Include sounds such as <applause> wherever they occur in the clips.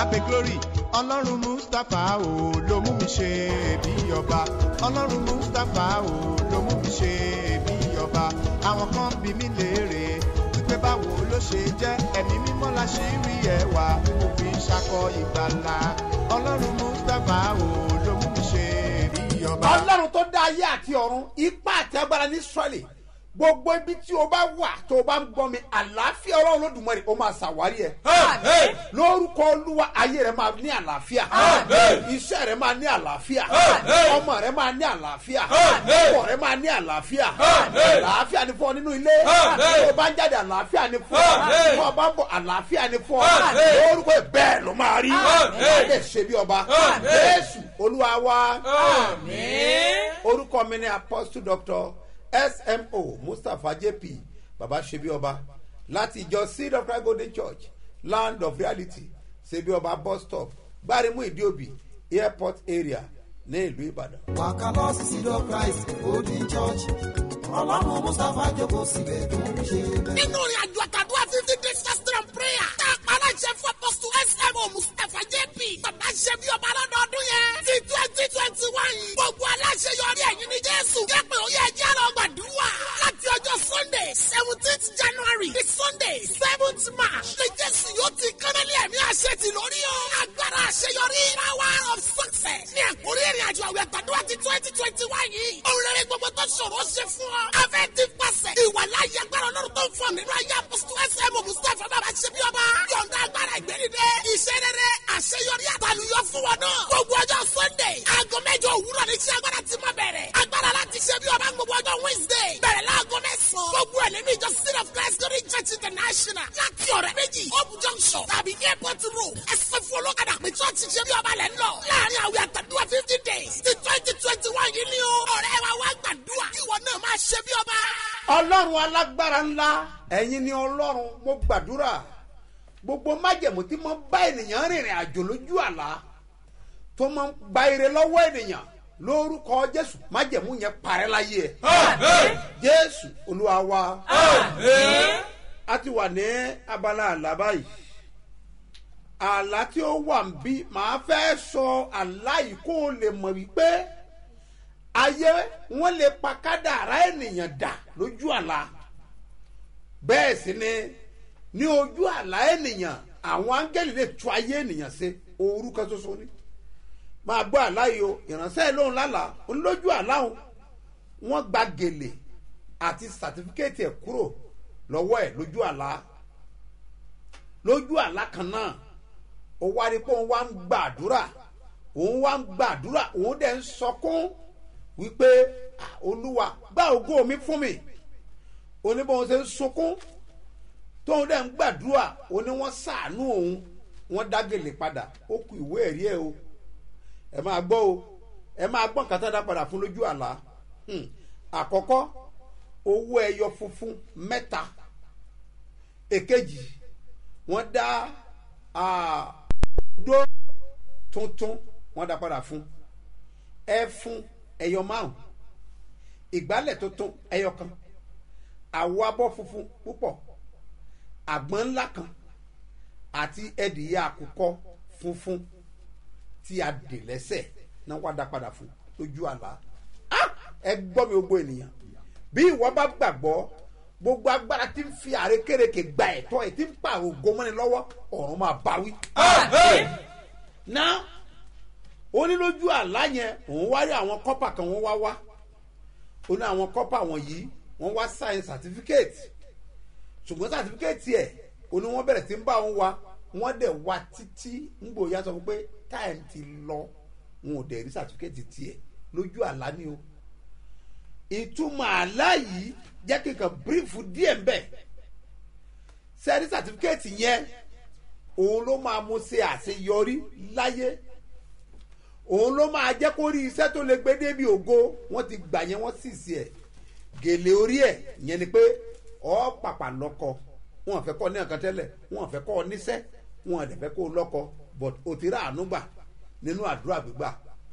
abe glory. Ọlọ́run mustapha o ló mú mi ṣe bí ọba. Ọlọ́run mustapha o ló mú mi ṣe bí ọba. Àwọn kan bí mi léèrè wípé báwo ló ṣe jẹ́. Ẹ̀mí mímọ́ la ṣì rí ẹwà mo fi ṣakọ ìgbàlà. Ọlọ́run mustapha o ló mú mi ṣe bí ọba. ọlọ́run tó dá ayé àti ọ̀run ipá àti agbára ní israẹli gbogbo ibi tí o bá wà tó o bá ń gbọ́ mi àlàáfíà ọlọ́run lódùmarè ó máa ṣàwárí ẹ̀. Lórúkọ olúwa ayé rẹ máa ní àlàáfíà. Iṣẹ́ rẹ máa ní àlàáfíà. Ọmọ rẹ máa ní àlàáfíà. Ọkọ rẹ máa ní àlàáfíà. Àlàáfíà ni fún ọ nínú ilé. Tó o bá ń jáde àlàáfíà ni fún ọ. Tó o bá ń bọ̀ àlàáfíà ni fún ọ. Lórúkọ ẹ̀ bẹ́ẹ̀ ló máa rí. Ẹ̀ ṣe bí ọba. Jésù olúwa wa. Orúkọ mi ni apostle doctor smo mustapha jp baba ṣebí ọba láti ìjọ seed of christ golden church land of reality ṣebí ọba bus stop gbárimú ìdíòbí airport area ní ìlú ìbàdàn. wàkàlọ́ seed of christ golden church ọlọ́run mustapha jókòó síbẹ̀ tó ń ṣe bẹ́ẹ̀. nínú ìrìn àjò àtàdúrà fifty days fasting and prayer tá a para ṣe fún apọ́sù smo mustapha jp bàbá ṣe bí twenty twenty one gbogbo aláṣẹ yọrí ẹ̀yìn ní jésù. Jẹ́ pé ó yẹ ẹjẹ́ lọ gbàdúrà. Láti ọjọ́ sunday seventeenth january di sunday seventh march ní jésù yóò ti kánálí ẹ̀mí àṣẹ ti lórí o. Agbára àṣeyọrí power of success ní àkórí ìrìn àjò àwẹ̀ àtàdúrà ti twenty twenty one yìí. Òun rere gbogbo tó ṣòro ṣe fún ọ. Afẹ́ ti pàṣẹ ìwà láyé agbára ọlọ́run tó ń fọ nínú ayé alágbára ńlá ẹ̀yin ni ọlọ́run mo gbàdúrà. Gbogbo májẹ̀mú tí mo bá ènìyàn rìnrìn àjò lójú àlá tó máa ń gba ire lọ́wọ́ ènìyàn lórúkọ jésù májẹ̀mú yẹn parẹ́ láyé ẹ̀. Jésù olúwa wa. A ti wà ní abala àlá báyìí. Àlá tí ó wà ń bí màá fẹ́ sọ àlá yìí kó o lè mọ̀ wípé ayé wọn lè pa kádàrá ènìyàn dà lójú àlá bẹ́ẹ̀ sì ni ní ojú àlá ènìyàn àwọn áńgẹ́lì lè tu ayé ènìyàn ṣe orúkọ ṣoṣo ni. Máa gbọ́ àlá yìí o ìránṣẹ́ lóhùn lálàá olójú àlá òun wọ́n gba gèlè àti sàtífíkẹ́ẹ̀tì ẹ̀ kúrò lọ́wọ́ ẹ̀ lójú àlá. Lójú àlá kan náà ó wá rí pé òun wá ń gbàdúrà òun wá ń gbàdúrà òun dẹ̀ ń sọkún wípé "Ah, olúwa gbá ògo mi fún mi oníbọn ṣe ń sunkún. Tóun dẹ̀ ń gbàdúrà oní wọ́n sàánú òun wọ́n dágèlè padà. Ó kú ìwé ẹ̀rí ẹ̀ o. Ẹ máa gbọ́ o. Ẹ máa gbọ́ nǹkan a dá padà fún lójú àlá. Hmm. àkọ́kọ́ owó ẹyọ funfun mẹ́ta. Èkejì wọ́n dá odó tuntun wọ́n dá padà fún. Ẹfun ẹyọ márùn ìgbálẹ̀ tuntun ẹyọ kan àwọ̀ abọ́ funfun púpọ̀ àgbọn ńlá kan àti ẹdìyẹ àkùkọ funfun tí a dè lẹ́sẹ̀ náà wá dá padà fún lójú àlá Ah! ẹ gbọ́ mi gbogbo ènìyàn bí ìwọ bá gbàgbọ́ gbogbo agbára tí ń fi àrékérekè gba ẹ̀tọ́ ẹ̀ tí ń pààrọ̀ ògomọ́ni lọ́wọ́ ọ̀run máa bá wí. náà ó ní lójú àlá yẹn òun wá rí àwọn kọ́pà kan wọ́n wá wá ó ní àwọn kọ́pà wọ̀nyí wọ́n wá sáyẹn sàtífíkẹ́ẹ̀tì ṣùgbọ́n sàtífíkẹ́ẹ̀tì ẹ̀ ó ní wọ́n bẹ̀rẹ̀ sí ń bá òun wá. Wọ́n dẹ̀ wá títí ń gbòòyà sọ pé táìmù ti lọ wọn ò dẹ̀ rí sàtífíkẹ́ẹ̀tì tiẹ̀. Lójú àlá ni o. Ìtumọ̀ àlá yìí jẹ́ kí n kàn bírífù díẹ̀ ń bẹ̀. Sẹ́rí sàtífíkẹ́ẹ̀tì yẹn? Òun ló máa mú ṣe àṣeyọrí láyé. Òun ló máa jẹ́ kó rí iṣẹ́ tó lè gbé débi ògo. Wọ́n ti gbà yẹn wọ́n sì sí ẹ̀ gèlè orí ẹ̀ yẹn ni pé ọ́ pàpà lọ́kọ. Wọn fẹ́ kọ́ ní ọ̀kan tẹ́lẹ̀ wọn fẹ́ kọ́ níṣẹ́ wọn dẹ̀ fẹ́ kó lọ́kọ. But o ti rà àánú gbà nínú àdúrà gbígbà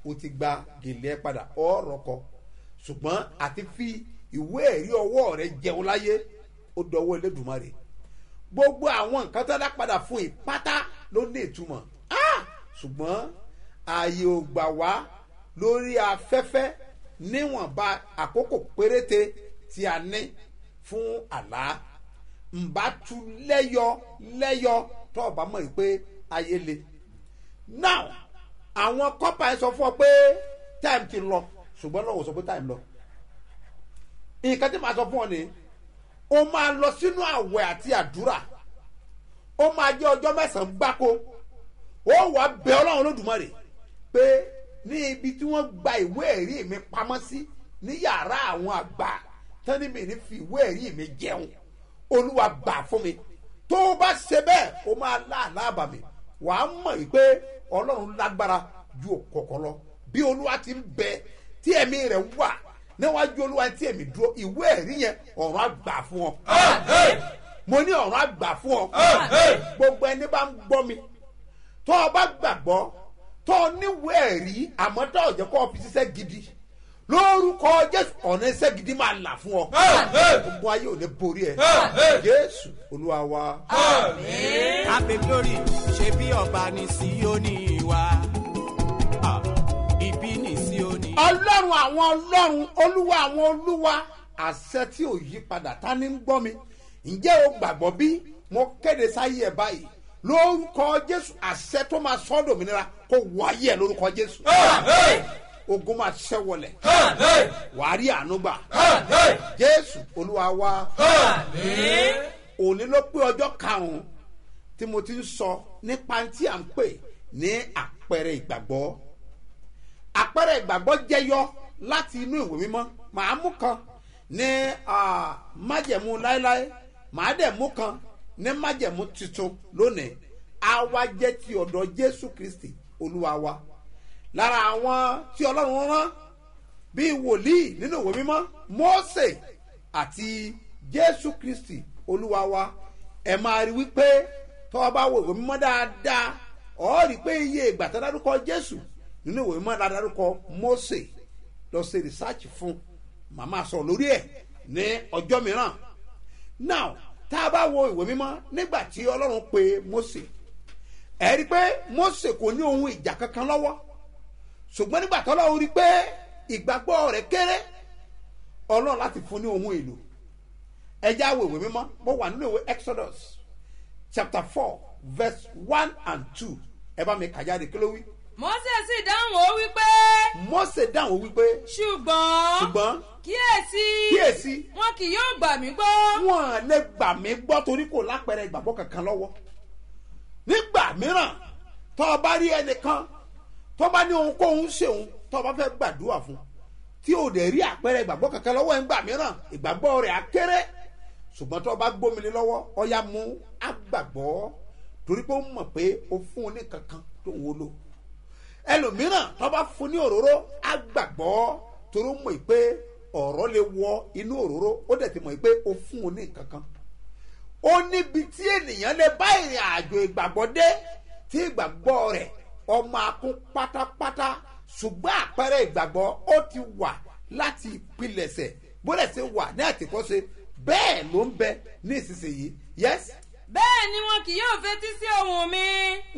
o ti gba gèlè ẹ padà ọ́ rọ́kọ. Ṣùgbọ́n àti fi ìwé ẹ̀rí ọwọ́ rẹ jẹun láyé ó dọwọ́ elédùnmarè gbogbo àwọn nǹkan tó dá padà fún ìpátá ló ní ìtumọ̀. Á ṣùgbọ́n ààyè ò gbà wá lórí afẹ́fẹ́ níwọ̀nba àkókò péréte tí a ní fún àlá. Ǹbá tu lẹ́yọ lẹ́yọ tó o bá mọ̀ pé ayé le. Now àwọn kọ́pà ẹ sọ fún ọ pé time ti lọ ṣùgbọ́n lọ́wọ́ sọ pé time lọ. Nǹkan tí màá sọ fún ọ ni o máa lọ sínú àwẹ̀ àti àdúrà. Ó máa jẹ́ ọjọ́ mẹ́sàn-án gbáko. Ó wàá bẹ ọlọ́run olódùmarè pé ní ibi tí wọ́n gba ìwé ẹ̀rí mi pamọ́ sí ní yàrá àwọn àgbà mi ní fi ìwé ẹ̀rí mi jẹun. Olúwa gbà fún mi. Tó o bá ṣe bẹ́ẹ̀ o máa láàlá àbàmì wàá mọ̀ yìí pé ọlọ́run lágbára ju òkọ̀kọ̀ lọ. Bí olúwa ti ń bẹ tí ẹ̀mí rẹ̀ wà níwájú olúwa tí èmi dúró ìwé ẹ̀rí yẹn ọ̀run àgbà fún ọ. mo ní ọ̀run àgbà fún ọ. gbogbo ẹni bá ń gbọ́ mi tó o bá gbàgbọ́ tó níwèé ẹ̀rí àmọ́ tó o jẹ́ kó o fi ṣiṣẹ́ gidi lórúkọ jésù ọ̀nà iṣẹ́ gidi máa là fún ọ. gbogbo ayé ò ní borí ẹ. jésù olúwa wa. Happy glory ṣe bí ọba ní Síónì wa. Ah, Ibi ní Síónì. ọlọ́run àwọn ọlọ́run olúwa àwọn olúwa àṣẹ tí ò yí padà ta ni ń gbọ́ mi ǹjẹ́ o gbàgbọ́ bí mo kéde sáyé ẹ̀ báyìí lórúkọ jésù àṣẹ tó máa sọ́dọ̀ òmìnira kó wáyé ẹ̀ lórúkọ jésù. Ogun máa ṣẹ́ wọlẹ̀ wàá rí àánú gbà. Jésù olúwa wa. Òní ló pé ọjọ́ karùn-ún tí mo ti ń sọ nípa tí à ń pè ní àpẹẹrẹ ìgbàgbọ́. Àpẹẹrẹ ìgbàgbọ́ jẹyọ láti inú ìwé mímọ́. Màá mú kan ní májẹ̀mú láéláé. Màá dẹ̀ mú kan ní májẹ̀mú tuntun lónìí á wá jẹ́ ti ọ̀dọ̀ jésù kristi olúwa wa. Lára àwọn tí ọlọ́run rán bíi wòlíì nínú ìwé mímọ́ mose àti jésù kristi olúwa wa. Ẹ máa rí wípé tọ́wọ́ bá wo ìwé mímọ́ dáadáa ọ̀ rí pé iye ìgbà tó dárúkọ jésù nínú ìwé mímọ́ dárúkọ mose lọ ṣe research fún. Màmá sọ̀rọ̀ lórí ẹ̀ ní ọjọ́ mìíràn. Now tá a bá wo ìwé mímọ́ nígbà tí ọlọ́run pe mose ẹ rí pé mose kò ní ohun ìjà kankan lọ́wọ́. Ṣùgbọ́n nígbà tó lọ́wọ́ rí pé ìgbàgbọ́ rẹ̀ kéré ọlọ́run láti fún ní ohun èlò. Ẹja wo ìwé mímọ́ mo wà nínú ìwé exodus chapter four verse one and two. Ẹ bá mi kà jáde kí ló wí. mose sì dáhùn ó wípé mose dáhùn wípé ṣùgbọ́n ṣùgbọ́n kíyèsí. Kíyèsí. Wọn kì yóò gbà mí gbọ́. Wọn lè gbà mí gbọ́ torí kò lápẹẹrẹ ìgbàgbọ́ kankan lọ́wọ́. Nígbà mìíràn tó o bá rí ẹnìkan tó bá ní ohunkóhun ṣeun tó o bá fẹ́ gbàdúrà fún tí o dẹ̀ rí àpẹẹrẹ ìgbàgbọ́ kankan lọ́wọ́ ẹ̀ ń gbà mìíràn ìgbàgbọ́ rẹ̀ á kéré. Ṣùgbọ́n tó o bá gbómìnir lọ́wọ́ ọ̀ya mú àgbàgbọ́ torí pé ó mọ̀ pé o fún un ní kankan tó ń wolo ẹlòmíràn tó bá fún ní òróró àgbàgbọ́ torí ó mọ̀ pé ọ̀rọ̀ lè wọ inú òróró ó dẹ̀ ti mọ̀ pé o fún un ní kankan ó níbi tí ènìyàn lè bá ìrìn àjò ìgbàgbọ́ dé tí ìgbàgbọ́ rẹ̀ ọmọ akún pátápátá. Ṣùgbọ́n àpẹẹrẹ ìgbàgbọ́ ó ti wà láti ìpilẹ̀ṣẹ̀ bólẹ̀ ṣe wà ní àtìkọ́ṣe bẹ́ẹ̀ ló ń bẹ ní ìsinsìnyí yes bẹ́ẹ̀ ni wọn kì yóò fetí sí ohùn mi.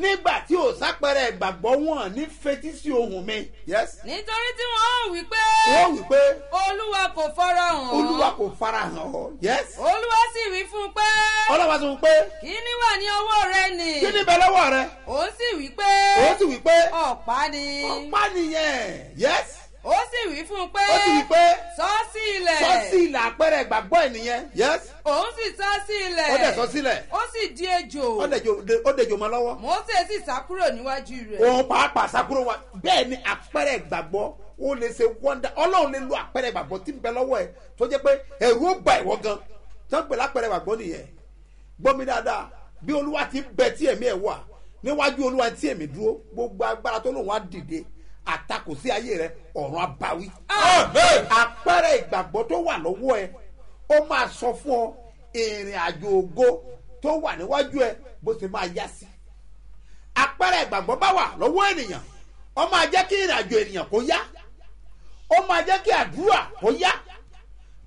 Nígbà tí ò sápẹrẹ ìgbàgbọ́ wọn ní fetí sí ohun mi. Yes. Nítorí tí wọn ò wí pé wọ́n wí pé olúwa kò fọ́rọ̀ hàn olúwa kò farahàn. Ọ yes. Olúwa sì wí fún un pé ọlọ́wà sọ fún pé kí ni wà ní ọwọ́ rẹ nì kí ni bẹ lọ́wọ́ rẹ? Ó sì wí pé ó sì wí pé ọ̀pá ni. Ọ̀pá nìyẹn. Yes ó sì wí fún un pé ó sì wí pé sọ sí ilẹ̀. Sọ́ọ̀sì ìlà àpẹẹrẹ ìgbàgbọ́ ènìyàn yes. Òun sì sọ sí ilẹ̀. Ó dẹ̀ sọ sílẹ̀. Ó sì di ejò. Ó dẹjọ mọ́ lọ́wọ́. Mose sì sá kúrò níwájú rẹ̀. Òun pàápàá sakuro wa bẹ́ẹ̀ ni àpẹẹrẹ ìgbàgbọ́ ó lè ṣe wọ́ndà ọlọ́run lè lo àpẹẹrẹ ìgbàgbọ́ tí ń bẹ lọ́wọ́ ẹ̀ tó jẹ́ pé ẹ̀rú ó gba ìwọ gan. Tó ń pè lápẹẹrẹ ìgbàgbọ́ nìyẹn. Gbọ́ mi dáadáa. Bí olúwa ti ń bẹ tí ẹ̀mí ẹ̀ wà níwájú olúwa tí ẹ̀mí dúró gbogbo agbára tó lòun á dìde àtakò sí ayé rẹ ọ̀run abáwí àpẹẹrẹ ìgbàgbọ́ tó wà lọ́wọ́ ẹ ó máa sọ fún ọ ìrìn àjò ògo tó wà níwájú ẹ bó ṣe máa yá sí. Àpẹẹrẹ ìgbàgbọ́ bá wà lọ́wọ́ ènìyàn ó máa jẹ́ kí ìrìn àjò ènìyàn kó yá. Ó máa jẹ́ kí àdúrà kó yá.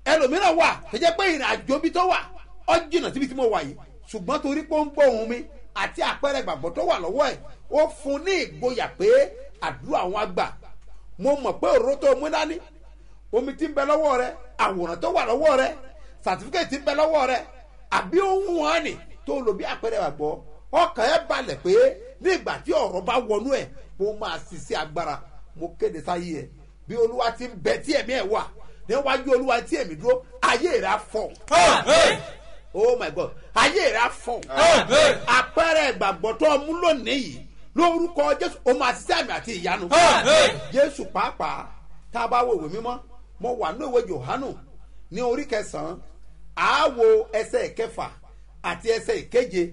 Ẹlòmíràn wà tó jẹ́ pé ìrìn àjò bí tó wà ó jìnnà síbi tí mo wà yìí. Ṣùgbọ́n torí pé ó ń gbọ́ mi àti àpẹẹrẹ ìgbàgbọ́ tó wà lọ́wọ́ ẹ̀ ó fún ní ìgboyà pé àdúrà wọn á gbà. Mo mọ̀ pé òróró tó mú dání omi tí ń bẹ lọ́wọ́ rẹ àwòrán tó wà lọ́wọ́ rẹ sàtífíkẹ́tì ń bẹ lọ́wọ́ rẹ àbí ohun wọn ni tó lò bí àpẹẹrẹ ìgbàgbọ́ ọkàn ẹ balẹ̀ pé nígbà tí ọ̀rọ̀ bá wọnú ẹ̀ mo máa ṣiṣẹ́ agbára. Mo kéde sáyé ẹ̀. Bí olúwa ti ń bẹ tí ẹ̀mí ẹ̀ wà níwájú olúwa tí ẹ̀mí dúró ayé rẹ̀ fọ̀. Oh my god. Ayé rẹ̀ fọ̀. Àpẹẹrẹ ìgbàgbọ́ tó mú lónìí yìí lórúkọ jésù ó máa ṣiṣẹ́ àmì àti ìyanu. Jésù pàápàá tá a bá wo ìwé mímọ́ mo wà ní ìwé johanu ní orí kẹsàn-án àáwo ẹsẹ̀ ìkẹfà àti ẹsẹ̀ ìkeje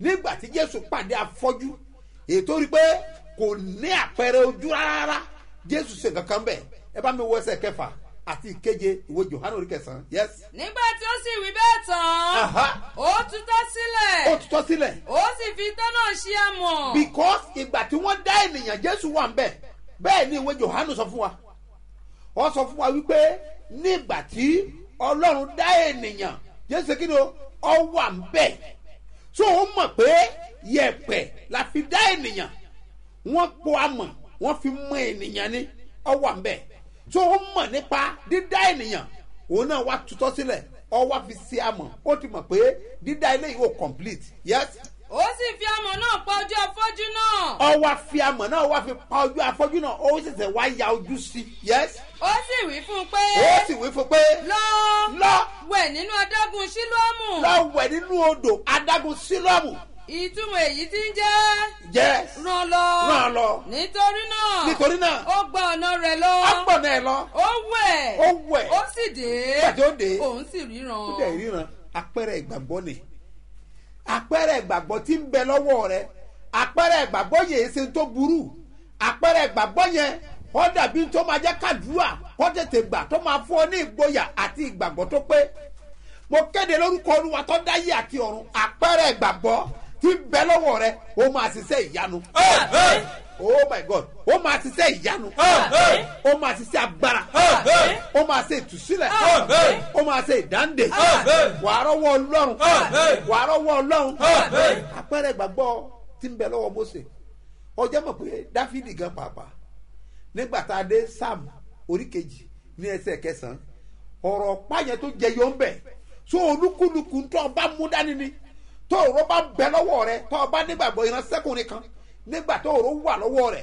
nígbà tí jésù pàdé afọ́jú ètò rí pé kò ní àpẹẹrẹ ojú rárá jésù ṣe kankan bẹ́ẹ̀. Ẹ bá mi wo ẹsẹ̀ ìkẹfà àti ìkeje ìwé johanu orí kẹsàn-án. Yes. nígbà tí ó sì wí bẹ́ẹ̀ tán ó tutọ́ sílẹ̀. Ó tutọ́ sílẹ̀. Ó sì fi itọ́ náà ṣí àmọ̀ because ìgbà tí wọ́n dá ènìyàn jésù wà ń bẹ̀ bẹ́ẹ̀ ni ìwé johanu sọ fún wa. Wọ́n sọ fún wa wípé nígbà tí ọlọ́run dá ènìyàn jésù kí ni o? Ọ wà ń bẹ̀ so ó mọ̀ pé yẹ̀pẹ̀ la fi dá ènìyàn. Wọ́n po amọ̀ wọ́n fi mọ ènìyàn ni. Ọ wà ń bẹ̀ so ó mọ̀ nípa dídá ènìyàn òun náà wá tutọ́ sílẹ̀ ọ wá fi ṣe amọ̀ ó ti mọ̀ pé dídá eléyìí ò complete. Yes? Ó sì fi àmọ̀ náà pa ojú afọ́jú náà. Ọ wá fi amọ̀ náà wá fi pa ojú afọ́jú náà ó ṣẹ̀ṣẹ̀ wá ya ojú sí. Yes? Ó sì wí fún un pé ó sì wí fún pé lọ lọ. wẹ̀ nínú adágún sílọ́ọ̀mù lọ wẹ̀ nínú odò adágún sílọ́ọ̀mù ìtumọ̀ èyí tí ń jẹ́ yes. ràn lọ. Ràn lọ. Nítorí náà nítorí náà. ó gba ọ̀nà rẹ̀ lọ. Ọgbọ̀nà ẹ̀ lọ. Ó wẹ̀. Ó wẹ̀. Ó sì dé. Nígbà tí ó dé, òun sì ríran. Ó dẹ̀ ríran. Apẹ̀rẹ̀ ìgbàgbọ́ ni. Apẹ̀rẹ̀ ìgbàgbọ́ tí ń bẹ lọ́wọ́ rẹ. Apẹ̀rẹ̀ ìgbàgbọ́ yẹn ṣe tó burú. Apẹ̀rẹ̀ ìgbàgbọ́ yẹn ó dàbí tó máa jẹ́ kàdúrà kó tètè gbà tó máa fún ọ ní ìgboyà àti ìgbàgbọ́ tó pé. Mo kéde lórúkọ olúwa tó dáyé àti ọ̀run. Apẹ̀rẹ̀ ìgbàgbọ́ tí ń bẹ lọ́wọ́ rẹ ó máa ṣiṣẹ́ ìyanu. Oh my god ó máa ṣiṣẹ́ ìyanu. Ó máa ṣiṣẹ́ agbára. Ó máa ṣe ìtúsílẹ̀. Ó máa ṣe ìdáǹdè. Wàá rọ́wọ́ ọlọ́run. Wàá rọ́wọ́ ọlọ́run. Apẹ̀rẹ̀ ìgbàgbọ́ tí ń bẹ lọ́wọ́ mose ọjọ́ mọ̀ pé dáfídì gan pàápàá nígbà tá a dé sam orí kejì ní ẹsẹ̀ kẹsàn-án ọ̀rọ̀ pààyàn tó jẹyọ ń bẹ̀. So olúkúlùkù tó o bá mú dání ni tó o bá bẹ lọ́wọ́ rẹ tó o bá nígbàgbọ́ ìránṣẹ́kùnrin kan nígbà tó o wà lọ́wọ́ rẹ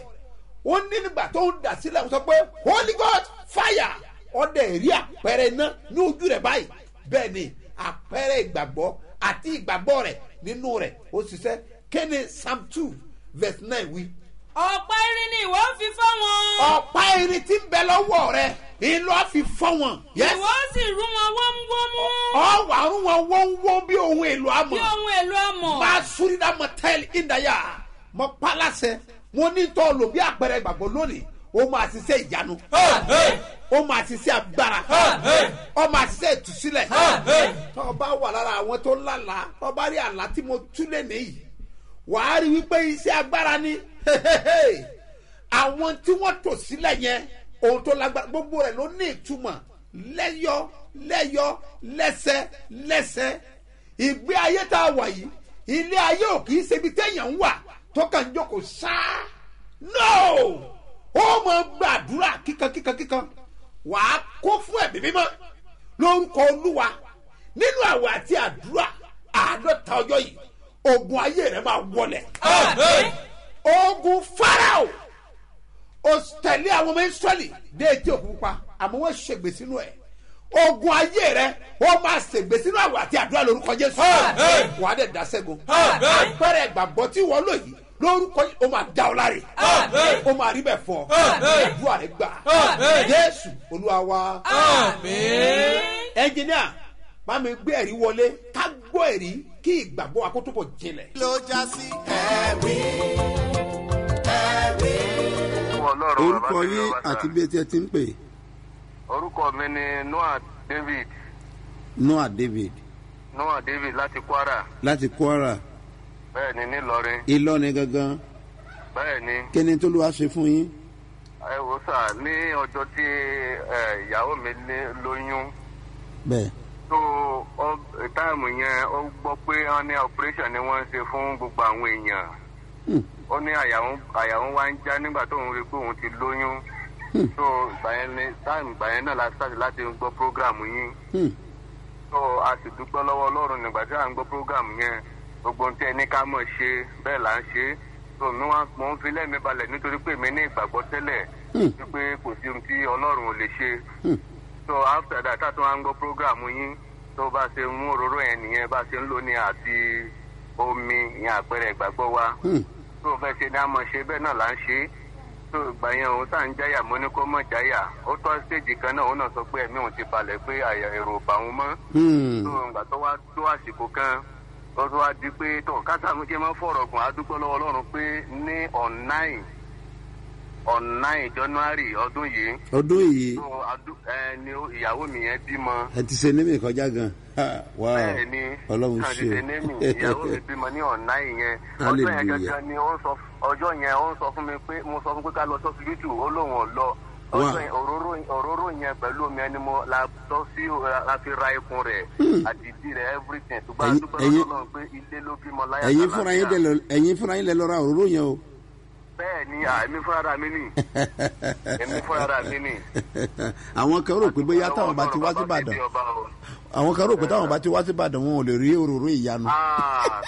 ó ní nígbà tó ń dà sílẹ̀ sọ pé holy god fire! Ọdẹ rí àpẹẹrẹ iná ní ojú rẹ báyìí. Bẹ́ẹ̀ ni àpẹẹrẹ ìgbàgbọ́ àti ìgbàgbọ́ rẹ nínú rẹ ó ṣiṣẹ́. Kéde psalm two verse nine wí? Ọ̀pá irin ni ìwọ fi fọ́ wọn. Ọ̀pá irin tí ń bẹ lọ́wọ́ rẹ ìlú àfi fọ́ wọn. Yes. ìwọ sì rú wọn wọ́múwọ́mú. Ọ̀wà àrùn wọn wọ́n wọ́n bí ohun èlò bí àmọ́. ohun èlò amọ̀. Máa súrí dá mọ tẹ́lẹ̀ ìdáyà. Mọ pálásẹ̀ mo ní tọ́ lò bí àpẹẹrẹ ìgbàgbọ́ lónìí. Ó máa ṣiṣẹ́ ìyanu. Ó máa ṣiṣẹ́ agbára. Ó máa ṣiṣẹ́ ìtúsílẹ̀. Tọ́ ọ bá wà lára àwọn tó lálàá tọ́ ọ bá rí àlá tí mo túlẹ̀ nìyí wàá rí wípé iṣẹ́ agbára ni. Àwọn tí wọ́n tò sílẹ̀ yẹn ohun tó lágbára gbogbo rẹ̀ ló ní ìtumọ̀. Lẹ́yọ lẹ́yọ lẹ́sẹ̀ lẹ́sẹ̀. Ìgbé ayé tá a wà yìí ilé ayé ò kì í ṣe ibi téèyàn ń wà tó kàn ń jókòó sáá no! Ó mọ gbàdúrà kíkan kíkan kíkan. Wàá kó fún ẹ̀mí mímọ́. Lórúkọ olúwa nínú àwẹ̀ àti àdúrà àádọ́ta ọjọ́ yìí ogun ayé rẹ máa wọlẹ̀. Ogun farao o tẹ̀lé àwọn ọmọ israẹli dé etí òkú pupa àmọ́ wọ́n ṣègbè sínú ẹ̀. Ogun ayé rẹ wọ́n máa ṣègbè sínú àwẹ̀ àti àdúrà lórúkọ jésù. Wà á dẹ̀ dá sẹ́gun àpẹẹrẹ ìgbàgbọ́ tí wọ́n lò yìí lórúkọ yìí ó máa dá ọ láre. Ó máa rí bẹ́ẹ̀ fọ́ àdúrà rẹ gbà. Jésù olúwa wa. Ẹnjìníà bá mi gbé ẹ̀rí wọlé. Ká gbọ́ ẹ̀rí kí ìgbàgbọ́ akótópọ̀ jinlẹ̀. ló já sí ẹ̀rí ẹ̀rí. Orúkọ yín àti bí etí ẹ ti ń pè. Orúkọ mi ni noah david. Noah david. Noah david láti kwara. Láti kwara. Bẹ́ẹ̀ ni nílọrin. Ìlọrin gangan. Bẹ́ẹ̀ ni. Kí ni tó ló wá ṣe fún yín? Ẹ wò sà ní ọjọ́ tí ìyàwó mi lóyún. Bẹ́ẹ̀. Ọ- táìmù yẹn ó gbọ́ pé wọ́n ní operation ni wọ́n ń ṣe fún gbogbo àwọn èèyàn ó ní àyàwó wa ń já nígbà tóun rí pé òun ti lóyún. So ìgbà yẹn ni táìmù ìgbà yẹn náà la ṣáàtì láti gbọ́ prógráàmù yín. So a sì dúpẹ́ lọ́wọ́ ọlọ́run nígbà tí à ń gbọ́ prógráàmù yẹn. Gbogbo ohun tí ẹni ká mọ̀ ṣe bẹ́ẹ̀ là ń ṣe. So mi wá mo ń fi lẹ́mí balẹ̀ nítorí pé mi ní ìgbàgbọ́ tẹ́lẹ̀ wípé kò sí ohun tí ọlọ́run ò lè ṣe. So after that tá a tún wá ń gbọ́ prógráàmù yín tó bá ṣe mú òróró yẹn nìyẹn bá ṣe ń lò ní àti omi ìyẹn àpẹẹrẹ ìgbàgbọ́ wa tó bẹ́ẹ̀ ṣe ní a mọ̀ ṣe bẹ́ẹ̀ náà là ń ṣe. Tó ìgbà yẹn òun tá à ń jáyà mo ní kó mọ̀ jáyà. Ó tọ́ stéèjì kan náà òun náà sọ pé ẹ̀mí òun ti balẹ̀ pé àyà èrò bá òun mọ́. Tó ìgbà tó wá tó àsìkò kan ó tó wá di pé tó kátàmú ṣe máa fọ̀rọ̀ gùn. Adúpẹ́ lọ́wọ́ ọlọ́run pé ní on nine on nine january ọdún yìí. Ọdún yìí. Ní ìyàwó mi yẹn bímọ. Ẹ ti ṣe nímì kọjá gan. Ha, wow. Bẹ́ẹ̀ ni ọlọ́run ṣe némi ìyàwó mi bímọ ní ọ̀nà ìyẹn ọjọ́ yẹn gangan ni ó sọ ọjọ́ yẹn ó sọ fún mi pé mo sọ fún pé ká lọ sọ́sibítù ó lóun ọ̀ lọ. Yẹn òróró yẹn pẹ̀lú omi ẹni mo la tọ́ sí la fi ra ikùn rẹ̀ àdìdí rẹ̀ everything. Ṣùgbọ́n àdúgbò lọ́nà pé ilé ló bímọ láyà ẹ̀yin fúnra yín lẹ lọ ra òróró yẹn o bẹ́ẹ̀ ni àmì fúnra mi nì èmi fúnra mi nì. <laughs> àwọn kan rò pé bóyá táwọn bá ti wá sí ìbàdàn. àwọn kan rò pé táwọn bá ti wá sí ìbàdàn wọn ò lè rí òróró ìyanu.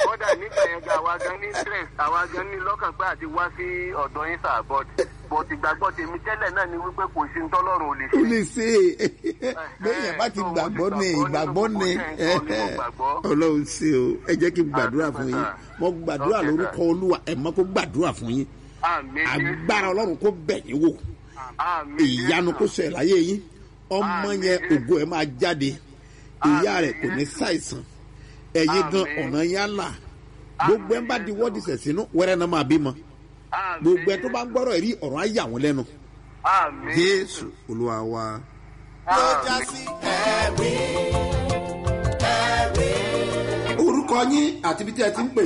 Kódà nígbà yẹn gan àwa gan ní stress àwa gan ní lọ́kàn pé àti wá sí ọ̀dọ̀ yín sà but but ìgbàgbọ́ tèmi tẹ́lẹ̀ náà ni wípé kò sí ntọ́lọ́run ò lè ó ṣe. lè ṣe. <laughs> Bẹ́ẹ̀ bá ti gbàgbọ́ ní ìgbàgbọ́ ní <laughs> ọlọ́run ṣe o. Ẹ jẹ́ kí n gbàdúrà fún yín. Mo gbàdúrà lórúkọ olúwa. Ẹ̀ mọ́ kó gbàdúrà fún yín. Agbára ọlọ́run kó bẹ̀ yín wò. Ìyanu kó ṣe láyé yín. Ọmọ yẹn ògo ẹ̀ máa jáde. Ìyá rẹ̀ kò ní ṣàìsàn. Ẹ̀yin gan ọ̀nà yẹn á là. Gbogbo ẹ̀ ń bá di wọ́ọ̀dì sẹ̀ sínú wẹ́rẹ́ náà máa bímọ. Gbogbo ẹ̀ tó bá ń gbọ́rọ̀ rí ọ̀rọ̀ á yà wọ́n lẹ́nu. Jésù olúwa wa. ló já sí ẹ̀rí ẹ̀rí. orúkọ yín àti ibi tí ẹ ti ń pè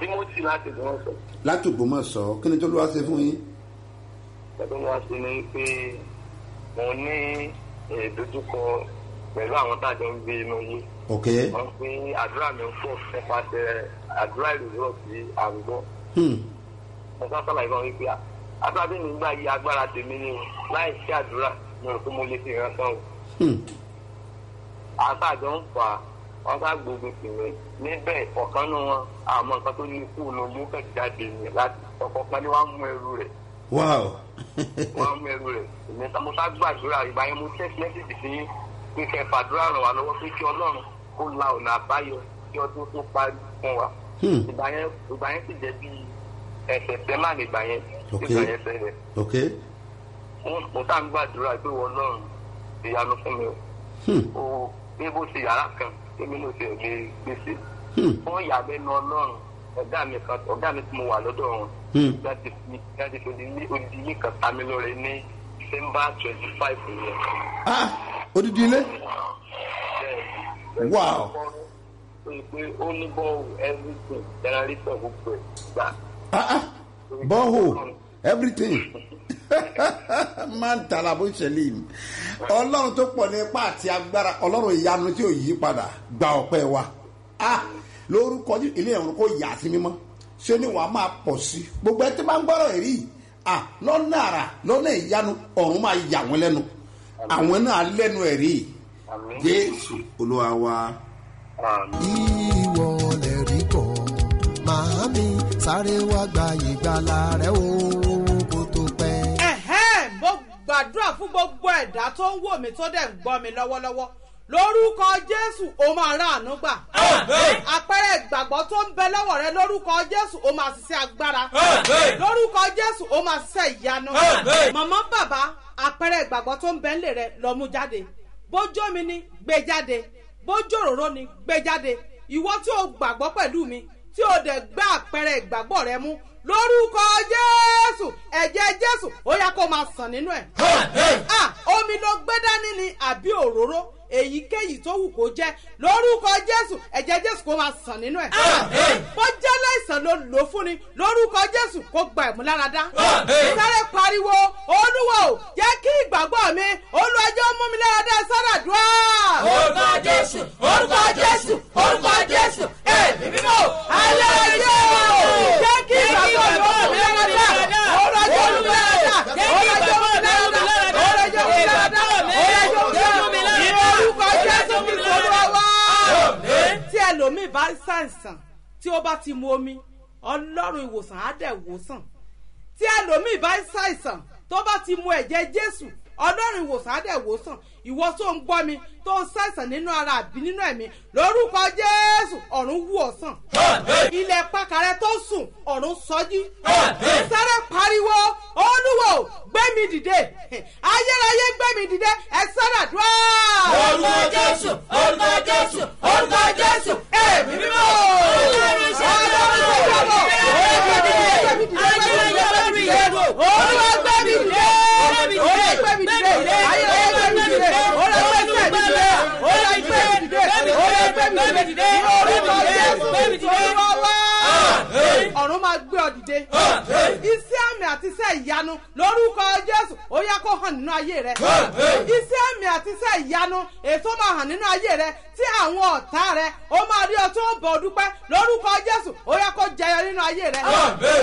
Timothy láti sọ. láti ògbómọ̀ṣọ́ kí ni tó ló wá ṣe fún yín. Ẹgbẹ́ wa ṣe ni pé mo ní ìdojúkọ pẹ̀lú àwọn tájọ ń gbé inú yìí. ok Wọ́n pín àdúrà mi pọ̀ nípasẹ̀ àdúrà ìrúbọ̀ sí àgbọ̀. mo sá sálàyé kan wípé àdúrà tí mi gbà yí agbára tèmi ni láìsí àdúrà mi ò tó mo lè fi kan o Hmm. àtàjọ ń fà á wọn bá gbógun tì mí níbẹ̀ ọ̀kan nù wọn àmọ́ nǹkan tó ní ikú ló mú kàn jáde ní láti ọkọ̀ kan ní wàá mú ẹrù rẹ̀. Wow. Wàá mú ẹrù rẹ̀. Sá mo sá gbàdúrà ìgbà yẹn mo tẹ́sí mẹ́sìtì sí pé kẹ́ ẹ fàdúrà ràn wá lọ́wọ́ pé kí ọlọ́run kó la ọ̀nà àbáyọ kí ọdún tó parí fún wa. Hmm. ìgbà yẹn ìgbà yẹn sì jẹ́ bí ẹsẹ̀ tẹ́lá nígbà yẹn. Ok. ìgbà yẹn ok. Mo- tá ń gbàdúrà pé wọ́n lọ́run ìyanu fún mi o. Hmm. o bí bó ṣe yàrá kan èmi ló ṣe lè gbèsè Hmm. fún ìyàlẹ́nu ọlọ́run ọ̀gá mi kan ọ̀gá mi tí mo wà lọ́dọ̀ wọn Hmm. jáde fi jáde fi ní odi yìí kan ta mi lóore ní december twenty five yẹn. ah odidi ilé. Wow. ó yẹ pé ó ní bọ́ọ̀lù everything gbogbo ẹ̀ gbà. ah ah borehole everything. <laughs> Máa ń tala bó ṣẹlẹ̀ yìí ọlọ́run tó pọ̀ ní ipá àti agbára ọlọ́run ìyanu tí ò yí padà gba ọpẹ́ wa. Ah lórúkọ ilé ẹ̀rọ kò yà sí mímọ́. Ṣé ni wàá máa pọ̀ sí? Gbogbo ẹ tí máa ń gbọ́rọ̀ èrí ah lọ́nà àrà lọ́nà ìyanu ọ̀run máa yà wọ́n lẹ́nu. Àwọn náà lẹ́nu ẹ̀rí jésù olúwa wa. Ìwọ lè rí kọ́. Màámi sáré wá gba ìgbàlà rẹ o mo gbàdúrà fún gbogbo ẹ̀dá tó ń wò mí tó dẹ̀ ń gbọ́ mi lọ́wọ́lọ́wọ́. Lórúkọ jésù o máa rà àánú gbà. àpẹẹrẹ ìgbàgbọ́ tó ń bẹ lọ́wọ́ rẹ lórúkọ jésù o máa ṣiṣẹ́ agbára. lórúkọ jésù o máa ṣiṣẹ́ ìyanu. màmá bàbá àpẹẹrẹ ìgbàgbọ́ tó ń bẹ ńlẹ̀ rẹ lọ mú jáde. Bójú omi ni gbé jáde. Bójú òróró ni gbé jáde. Ìwọ tí o gbàgbọ́ pẹ̀lú mi tí o dẹ̀ gbá àpẹẹrẹ ìgbàgbọ́ rẹ mú lórúkọ jésù ẹ̀jẹ̀ jésù ó yá kó máa sàn nínú ẹ̀. omi ló gbé dání ni àbí òróró èyíkéyìí tó wù kó jẹ́ lórúkọ jésù ẹ̀jẹ̀ jésù kó máa sàn nínú ẹ̀. bó jẹ́ láìsàn ló lò fún ni lórúkọ jésù kó gba ẹ̀mú láradá. sáré pariwo olúwa o jẹ́ kí ìgbàgbọ́ mi olùwàjọ́ mú mi láradá sáràdúrà. orúkọ jésù orúkọ jésù orúkọ jésù ẹ̀mí mímọ́ aláyé o. ẹlòmíì bá ṣàìsàn tí ó bá ti mu omi ọlọ́run ìwòsàn á dẹ̀ wòsàn tí ẹlòmíì bá ṣàìsàn tó bá ti mu ẹ̀jẹ̀ jésù ọlọ́run ìwòsàn á dẹ̀ wòsàn ìwọ tó ń gbọ́ mi tó ń ṣàìsàn nínú ara àbí nínú ẹ̀mí lórúkọ jésù ọ̀run wù ọ́ sàn. Ilẹ̀ pàkàrẹ tó sùn ọ̀run sọjí sáré pariwo olúwo gbé mi dìde ayérayé gbé mi dìde ẹ sára dùá. Orúkọ Jésù, orúkọ Jésù, orúkọ Jésù, èmi mímọ́ ọlọ́run ṣe olúwa gbé mi dìde olúwa gbé mi dìde ayérayé gbé mi dìde olúwa gbé mi dìde olúwa gbé mi dìde olúwa gbé mi dìde orúkọ jésù olúwa wá ọ̀run máa gbé ọ dìde. Iṣẹ́ àmì àti iṣẹ́ ìyanu lórúkọ jésù ó yá kó hàn nínú ayé rẹ. Iṣẹ́ àmì àti iṣẹ́ ìyanu èso máa hàn nínú ayé rẹ tí àwọn ọ̀tá rẹ ó máa rí ọ tó bọ̀ dúpẹ́. Lórúkọ jésù ó yá kó jẹyọ nínú ayé rẹ.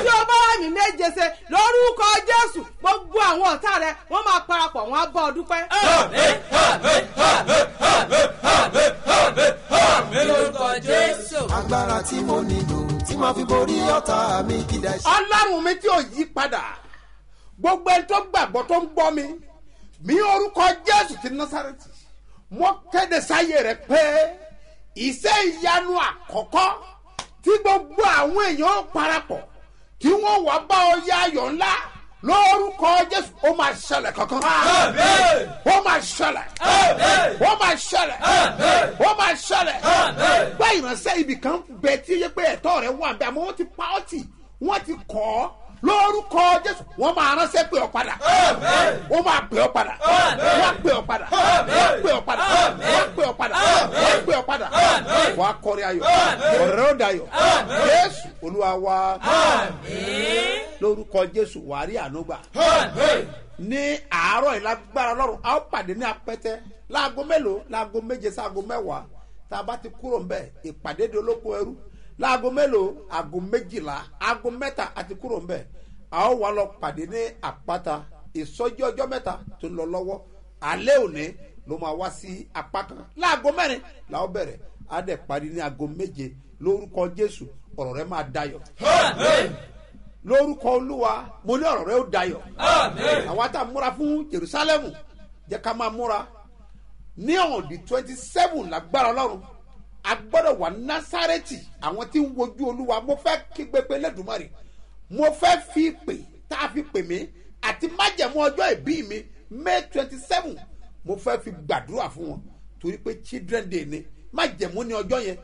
Tí o bá wà mí méje ṣe lórúkọ jésù gbogbo àwọn ọ̀tá rẹ wọ́n máa parapọ̀ wọ́n á bọ̀ dúpẹ́. Màá fi borí ọ̀tá mi kìdá ṣe. ọlọ́run mi tí ò yí padà gbogbo ẹni tó gbàgbọ́ tó ń gbọ́ mi mi orúkọ jésù ti násàrẹ́tì mo kéde sáyé rẹ pé iṣẹ́ ìyanu àkọ́kọ́ tí gbogbo àwọn èèyàn parapọ̀ tí wọ́n wá bá ọ ayọ̀ ńlá lórúkọ jésù ó máa ṣẹlẹ̀ kankan. Ó máa ṣẹlẹ̀. Ó máa ṣẹlẹ̀. Ó máa ṣẹlẹ̀. Gbọ́ ìránṣẹ́ ibì kan bẹ tí yẹ pé ẹ̀tọ́ rẹ wà bẹ́ẹ̀ àmọ́ wọ́n ti pa ọ́ tì wọ́n ti kọ́ ọ́ lórúkọ jésù. Wọ́n máa ránṣẹ́ pé ọ padà. Wọ́n máa pè ọ padà. Wọ́n pè ọ padà. Wọ́n pè ọ padà. Wọ́n pè ọ padà. Wọ́n pè ọ padà. Wọ́n á kọrin ayọ̀. Ọ̀rẹ́ ó dayọ̀ jésù olúwa wa. Lórúkọ jésù wàrí ànúgbà ní àárọ̀ ìlágbára lọ́rùn a ó pàdé ní apẹ́tẹ́. Láago mélòó? Láago méje sáago mẹ́wàá. Tá a bá ti kúrò ń bẹ̀ ìpàdé di olóko ẹrú láago mélòó? Aago méjìlá. Aago mẹ́ta àti kúrò ń bẹ̀ a ó wà lọ pàdé ní àpáta. Ìsọjí ọjọ́ mẹ́ta tó ń lọ lọ́wọ́. Alẹ́ òní ló máa wá sí apá kan. Láago mẹ́rin la ó bẹ̀rẹ̀. Á dẹ̀ parí ní aago méje. Lórúkọ jésù ọ̀rọ̀ rẹ máa dayọ̀. Lórúkọ olúwa mo ní ọ̀rọ̀ rẹ ó dayọ̀. Àwa tá a múra fún jerusalem jẹ́ ká máa múra. Ní on the twenty seven lágbára ọlọ́run a gbọ́dọ̀ wà násárẹ́tì àwọn tí ń wojú olúwa. Mo fẹ́ kí gbẹgbẹ lẹ́dùnmọ́rì mo fẹ́ fi pè tá a fi pè mí àti májẹ̀mú ọjọ́ ìbí mi may twenty seven mo fẹ́ fi gbàdúrà fún wọn. Torí pé children day ni. Májẹ̀mú ní ọjọ́ yẹn.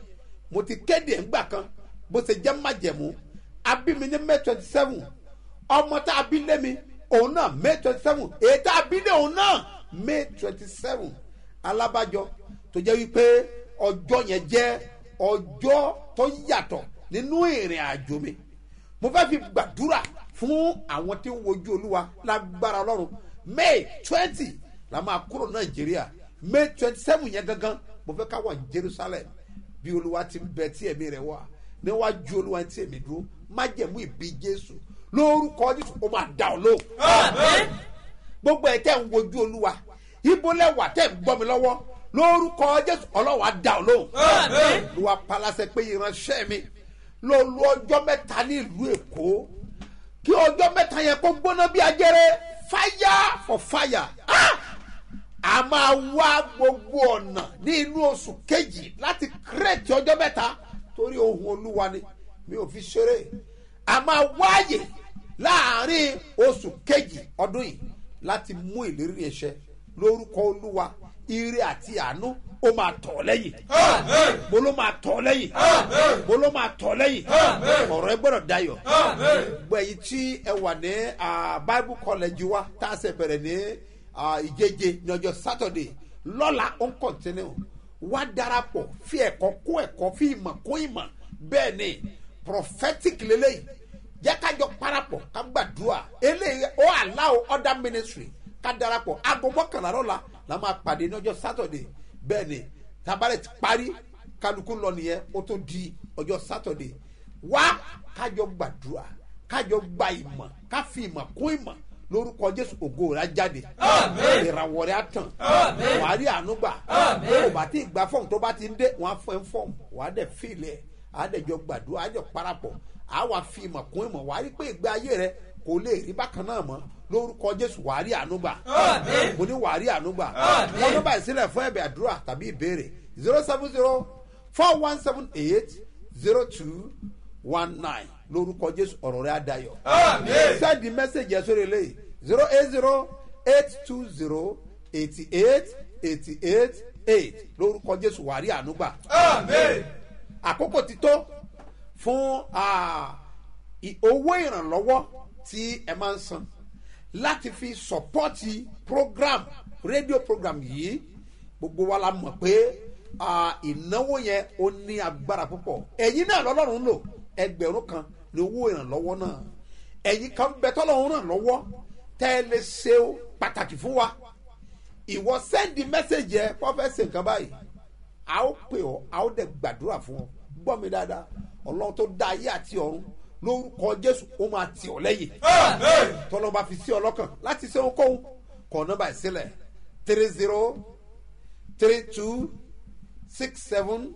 Mo ti kéde ńgbà kan bó ṣe jẹ́ májẹ̀mú. Abí mi ní may twenty seven ọmọ tá a bí lé mi òun náà may twenty seven èyí tá a bí lé òun náà may twenty seven alábàjọ tó jẹ́ wípé ọjọ́ yẹn jẹ́ ọjọ́ tó yàtọ̀ nínú ìrìn àjò mi. Mo fẹ́ fi gbàdúrà fún àwọn tí ń wojú olúwa lágbára ọlọ́run. May twenty la máa kúrò nàìjíríà. May twenty seven yẹn gangan mo fẹ́ ká wà ní jerusalem. Bí olúwa ti ń bẹ tí ẹ̀mí rẹ̀ wà níwájú olúwa tí èmi dúró májẹ̀mú ìbí jésù. Lórúkọ jésù ó máa dà ọ́ lóhùn. Gbogbo ẹ̀ tẹ́ ń wojú olúwa ibo lẹ́wà tẹ́ ń gbọ́ mi lọ́wọ́ lórúkọ jésù ọlọ́wà dà ọ́ lóhùn. Olúwa palasẹ pé ìránṣẹ́ mi ló lu ọjọ́ mẹ́ta ní ìlú èkó. Kí ọjọ́ mẹ́ta yẹn kó gbóná bí ajẹ́rẹ́. Fire for fire. Ah! a máa wá gbogbo ọ̀nà ní inú oṣù kejì láti kírètì ọjọ́ mẹ́ta torí ohun olúwa ni. Mi ò fi ṣeré. A máa wáyè láàárín oṣù kejì ọdún yìí láti mú ìlérí yẹn ṣẹ. Lórúkọ olúwa ire àti àánú ó máa tọ̀ lẹ́yìn. Mo ló máa tọ̀ lẹ́yìn. Mo ló máa tọ̀ lẹ́yìn. Ọ̀rọ̀ ẹ gbọ́dọ̀ dayọ̀. Gbọ́ ẹ̀yin tí ẹ wà ní bible college wa tá a ṣe bẹ̀rẹ̀ ní ìjeje ní ọjọ́ saturday lọ́la ó ń kọ̀ntínú wá darapọ̀ fi ẹ̀kọ́ kó ẹ̀kọ́ fi ìmọ̀ kó ìmọ̀. Bẹ́ẹ̀ ni prophetic lélẹ́yìn jẹ́ kájọ parapọ̀ ká gbàdúrà. Eléyìí ó allow other ministry ká darapọ̀. Aago mọ́kànlá lọ́la la máa pàdé ní ọjọ́ saturday. Bẹ́ẹ̀ ni tabalẹ̀ ti parí kálukú lọ nìyẹn ó tó di ọjọ́ saturday. Wá kájọ gbàdúrà kájọ gba ìmọ̀ ká fi ìmọ̀ kún ìmọ̀ lórúkọ jésù ògo rẹ jáde. Ìràwọ̀ rẹ tàn. Wàá rí àánú gbà. Ó bá tí ìgbà fọ́ọ̀mù tó bá ti ń dé wọ́n á fọ́ ẹ fọ́ọ̀mù wàá dẹ̀ fíìlẹ̀ á dẹ̀ jọ gbàdúrà á jọ parapọ̀ á wà fi ìmọ̀ kún ìmọ̀ wàá rí pé ìgbé ayé rẹ kò lè rí bákan náà mọ́ lórúkọ jésù wàá rí àánú gbà. Mo ní wàá rí àánú gbà. Wọn bá ìsílẹ̀ fún ẹ̀bẹ̀ àdúrà tàbí ìbéèrè. Zero seven zero four one seven eight zero two one nine. Lórúkọ jésù ọ̀rọ̀ rẹ̀ adayọ̀. sẹ́ẹ̀dì mẹ́sẹ̀gì ẹ̀ sórí eléyìí. Zero eight zero eight two zero eighty eight eighty eight eight. Lórúkọ jésù wàrí ànúgbà. àkókò ti tó fún owó ìrànlọ́wọ́ tí ẹ máa ń san láti fi sọpọ́tì program rédíò program yìí gbogbo wa la mọ̀ pé ìnáwó yẹn ó ní agbára púpọ̀. Ẹ̀yin náà lọ́lọ́run ń lò ẹgbẹ̀rún kan ní owó ìrànlọ́wọ́ náà. Ẹ̀yin kan bẹ tọ́lọ́run ràn lọ́wọ́ tẹ́ ẹ lè ṣe pàtàkì fún wa. Ìwọ sẹ́ndì mẹ́sẹ̀gì ẹ kọ́ fẹ́ ṣe nǹkan báyìí. A ó pè ọ́ a ó dẹ̀ gbàdúrà fún ọ. Gbọ́ mi dáadáa ọlọ́run tó dá ayé àti ọ̀run lórúkọ jésù ó máa tì ọ́ lẹ́yìn. Tọ́lọ́run bá fi sí ọ lọ́kàn láti ṣe ohunkóhun. Kọ́ nọ́mbà ìsílẹ̀ three zero three two six seven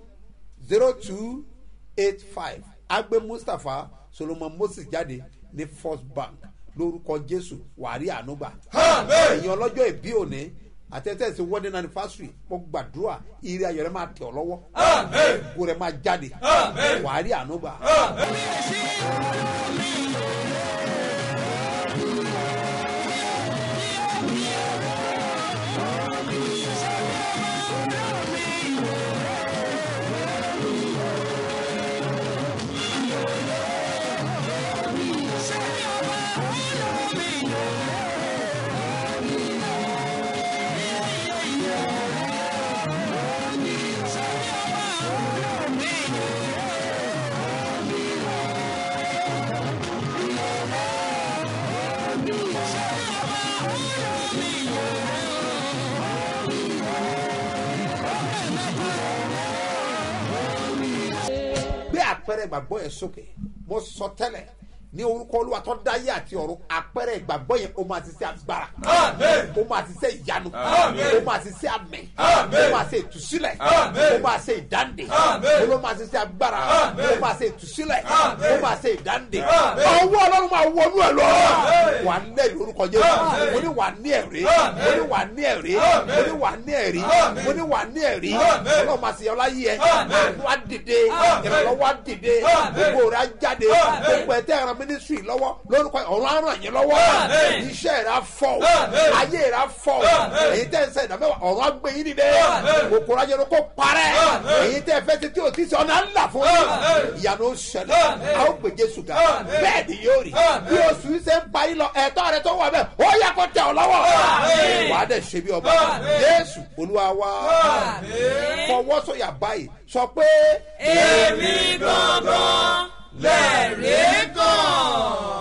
zero two eight five. Agbe mustapha solomon moses jáde ní first bank. Lórúkọ jésù wàrí ànúgbà. Ẹ̀yin ọlọ́jọ́ ìbí òní àtẹ̀tẹ̀ sí wedding anniversary mo gbàdúrà ire ayọ̀ rẹ máa tẹ̀ ọ́ lọ́wọ́. Ògo rẹ máa jáde. Wàrí ànúgbà. gbé ìgbàgbọ́ yẹn sókè. Mo sọ tẹ́lẹ̀ ní orúkọ olúwa tó dáyé àti ọ̀run àpẹẹrẹ ìgbàgbọ́ yẹn ó máa ti ṣe agbára. Ó máa ti ṣe ìyanu. Ó máa ti ṣe àmì ó máa ṣe ìtúsílẹ̀. Ó máa ṣe ìdáǹdè. Ó máa ti ṣe agbára. Ó máa ṣe ìtúsílẹ̀. Ó máa ṣe ìdáǹdè. Ọwọ́ ọlọ́run máa wọnú ẹ̀ lọ. Wà ní ẹ̀rí orúkọ jésù. Mo ní wà ní ẹ̀rí. Mo ní wà ní ẹ̀rí. Mo ní wà ní ẹ̀rí. Mo ní wà ní ẹ̀rí. Ọlọ́run máa ṣe ọlá yìí ẹ̀. Wá dìde. Ìrànlọ́wọ́ á dìde. Gbogbo rẹ̀ á jáde. Gbogbo ẹ̀ tẹ́ ẹ̀rọ mínísírì lọ́wọ́. Lórúkọ ọ̀run á ràn yín lọ́wọ́. Iṣẹ́ rẹ̀ á fọ́. Ayé rẹ̀ á fọ́. Èyí tẹ́ ẹ sẹ́ ìdámẹ́wàá ọ̀run á gbé yín dìde. Kòkòrò ajẹ́rọ kó parẹ́. Èyí tẹ́ fẹ́ ti tí o ti sọ ọ̀nà ńlá fún yín. Ìyanu ṣẹlẹ̀. A ó gbé jésù ga. Bẹ́ẹ̀ ni yóò rí. Bí oṣù ṣe ń parí lọ ẹ̀tọ́ rẹ tó wà bẹ́ẹ̀ ó yẹ kó tẹ̀ ọ́ lọ́wọ́. Wà á dẹ̀ ṣe bí ọba. Jésù olúwa wa. Fọwọ́sọ̀yà báyìí sọ pé èmi gangan lẹ́rìí kan.